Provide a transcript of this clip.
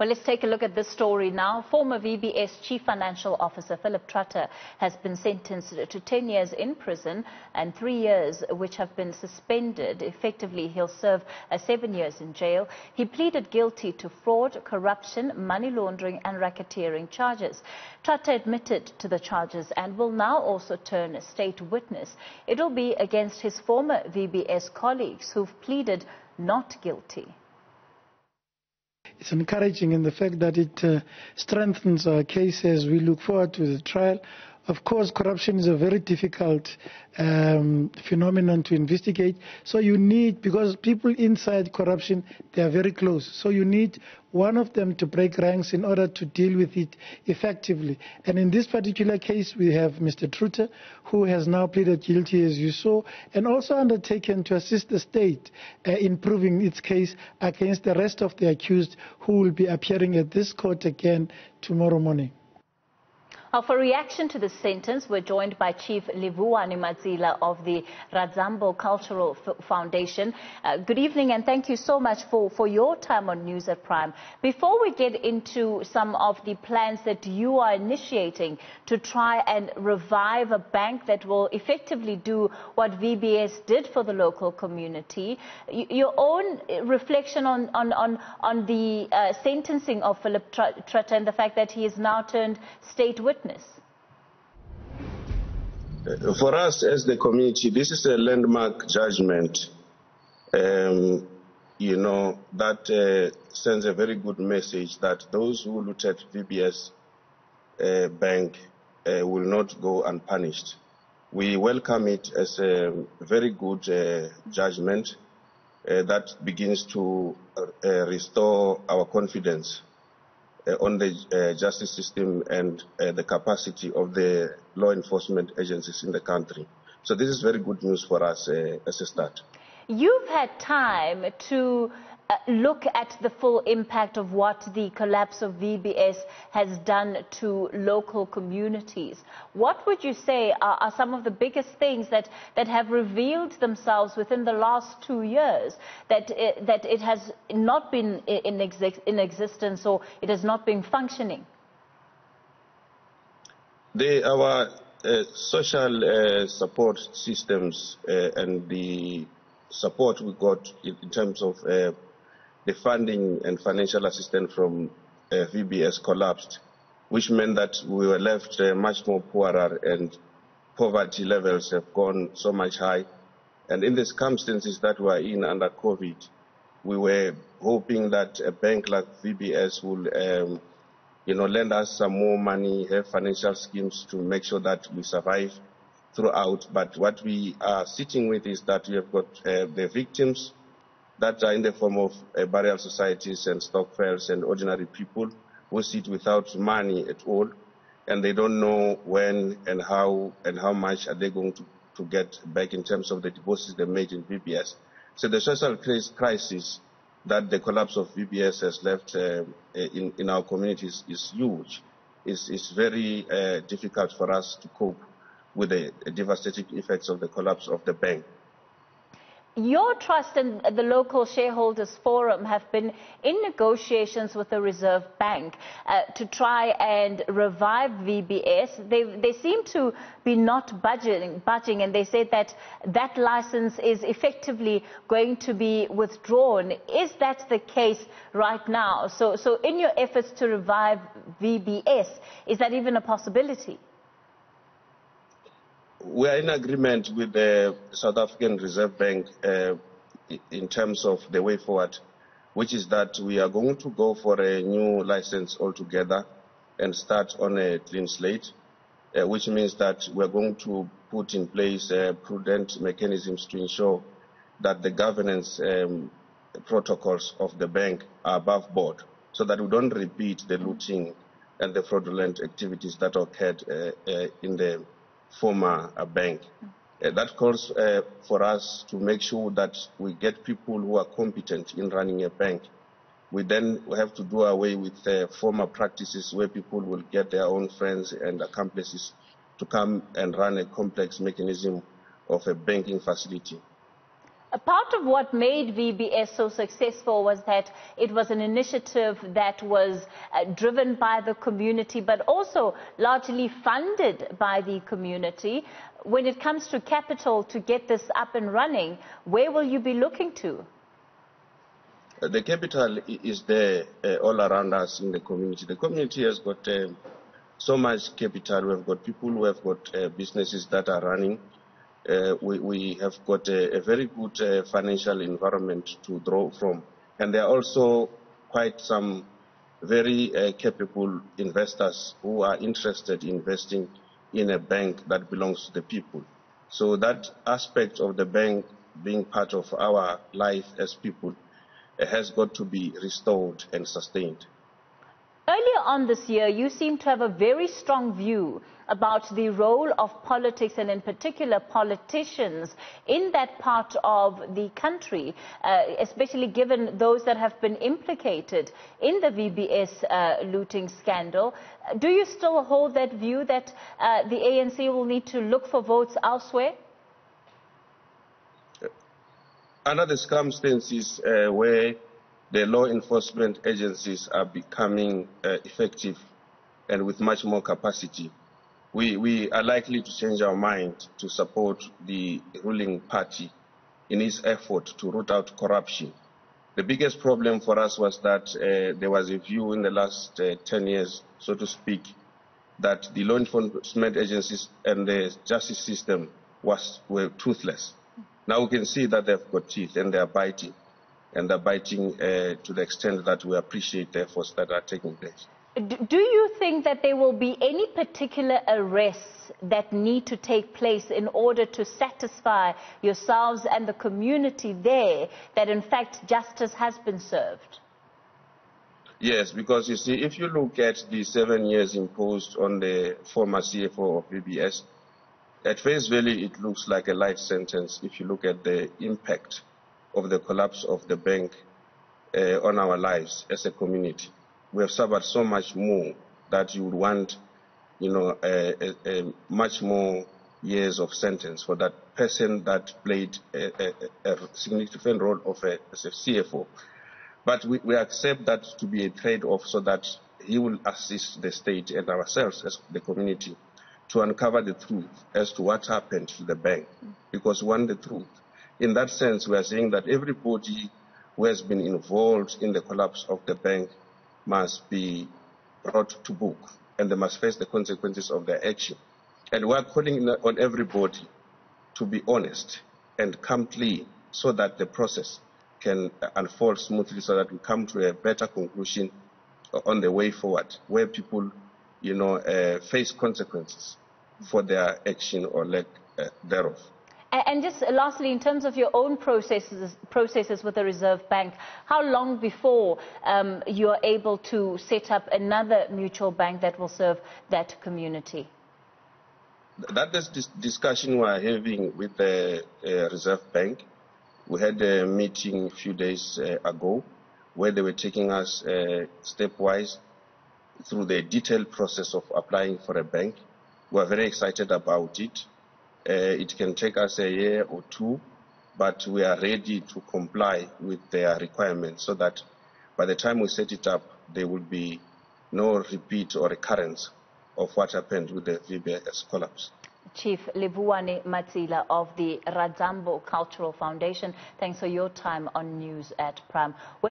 Well, let's take a look at this story now. Former VBS Chief Financial Officer Phillip Truter has been sentenced to 10 years in prison and three years which have been suspended. Effectively, he'll serve seven years in jail. He pleaded guilty to fraud, corruption, money laundering and racketeering charges. Truter admitted to the charges and will now also turn a state witness. It'll be against his former VBS colleagues who've pleaded not guilty it's encouraging in the fact that it uh, strengthens our case as we look forward to the trial. Of course, corruption is a very difficult um, phenomenon to investigate. So you need, because people inside corruption, they are very close. So you need one of them to break ranks in order to deal with it effectively. And in this particular case, we have Mr. Truter, who has now pleaded guilty, as you saw, and also undertaken to assist the state uh, in proving its case against the rest of the accused who will be appearing at this court again tomorrow morning. Now, for reaction to this sentence, we're joined by Chief Livhuwani Matsila of the Radzambo Cultural F Foundation. Uh, good evening and thank you so much for, for your time on News at Prime. Before we get into some of the plans that you are initiating to try and revive a bank that will effectively do what VBS did for the local community, your own reflection on, on, on, on the uh, sentencing of Phillip Truter and the fact that he is now turned state witness witness? Uh, for us as the community, this is a landmark judgment, um, you know, that uh, sends a very good message that those who looted VBS uh, Bank uh, will not go unpunished. We welcome it as a very good uh, judgment uh, that begins to restore our confidence on the uh, justice system and uh, the capacity of the law enforcement agencies in the country. So this is very good news for us as a start. You've had time to uh, look at the full impact of what the collapse of VBS has done to local communities. What would you say are, are some of the biggest things that, that have revealed themselves within the last two years that it, that it has not been in, exi in existence or it has not been functioning? The, our uh, social uh, support systems uh, and the support we got in, in terms of the funding and financial assistance from uh, VBS collapsed, which meant that we were left uh, much more poorer and poverty levels have gone so much high. And in the circumstances that we are in under COVID, we were hoping that a bank like VBS will, um, you know, lend us some more money, have financial schemes to make sure that we survive throughout. But what we are sitting with is that we have got uh, the victims that are in the form of uh, burial societies and stokvels and ordinary people who sit without money at all, and they don't know when and how and how much are they going to, to get back in terms of the deposits they made in VBS. So the social crisis that the collapse of VBS has left uh, in, in our communities is huge. It's, it's very uh, difficult for us to cope with the devastating effects of the collapse of the bank your trust and the local shareholders forum have been in negotiations with the Reserve Bank uh, to try and revive VBS. They, they seem to be not budging, budging, and they said that that license is effectively going to be withdrawn. Is that the case right now? So, so in your efforts to revive VBS, is that even a possibility? We are in agreement with the South African Reserve Bank uh, in terms of the way forward, which is that we are going to go for a new license altogether and start on a clean slate, uh, which means that we're going to put in place uh, prudent mechanisms to ensure that the governance um, protocols of the bank are above board so that we don't repeat the looting and the fraudulent activities that occurred uh, uh, in the former uh, bank. Uh, that calls uh, for us to make sure that we get people who are competent in running a bank. We then have to do away with uh, former practices where people will get their own friends and accomplices to come and run a complex mechanism of a banking facility. A part of what made VBS so successful was that it was an initiative that was uh, driven by the community, but also largely funded by the community. When it comes to capital to get this up and running, where will you be looking to? Uh, the capital is there uh, all around us in the community. The community has got uh, so much capital. We've got people we've got uh, businesses that are running uh, we, we, have got a, a very good uh, financial environment to draw from. And there are also quite some very uh, capable investors who are interested in investing in a bank that belongs to the people. So that aspect of the bank being part of our life as people has got to be restored and sustained. Earlier on this year, you seem to have a very strong view about the role of politics and in particular politicians in that part of the country, uh, especially given those that have been implicated in the VBS uh, looting scandal. Do you still hold that view that uh, the ANC will need to look for votes elsewhere? Under the circumstances uh, where the law enforcement agencies are becoming uh, effective and with much more capacity, we, we are likely to change our mind to support the ruling party in its effort to root out corruption. The biggest problem for us was that uh, there was a view in the last uh, 10 years, so to speak, that the law enforcement agencies and the justice system was, were toothless. Now we can see that they've got teeth and they are biting and biting uh, to the extent that we appreciate the efforts that are taking place. Do you think that there will be any particular arrests that need to take place in order to satisfy yourselves and the community there that in fact justice has been served? Yes, because you see, if you look at the seven years imposed on the former CFO of VBS, at face value it looks like a life sentence if you look at the impact of the collapse of the bank uh, on our lives as a community. We have suffered so much more that you would want, you know, a, a, a much more years of sentence for that person that played a, a significant role of a, as a CFO. But we, we accept that to be a trade-off so that he will assist the state and ourselves as the community to uncover the truth as to what happened to the bank because we want the truth. In that sense, we are saying that everybody who has been involved in the collapse of the bank must be brought to book and they must face the consequences of their action. And we are calling on everybody to be honest and come clean so that the process can unfold smoothly so that we come to a better conclusion on the way forward where people, you know, uh, face consequences for their action or lack uh, thereof. And just lastly, in terms of your own processes, processes with the Reserve Bank, how long before um, you are able to set up another mutual bank that will serve that community? That is discussion we are having with the uh, Reserve Bank. We had a meeting a few days uh, ago where they were taking us uh, stepwise through the detailed process of applying for a bank. We are very excited about it. Uh, it can take us a year or two, but we are ready to comply with their requirements so that by the time we set it up, there will be no repeat or recurrence of what happened with the VBS collapse. Chief Livhuwani Matsila of the Radzambo Cultural Foundation, thanks for your time on News at Prime.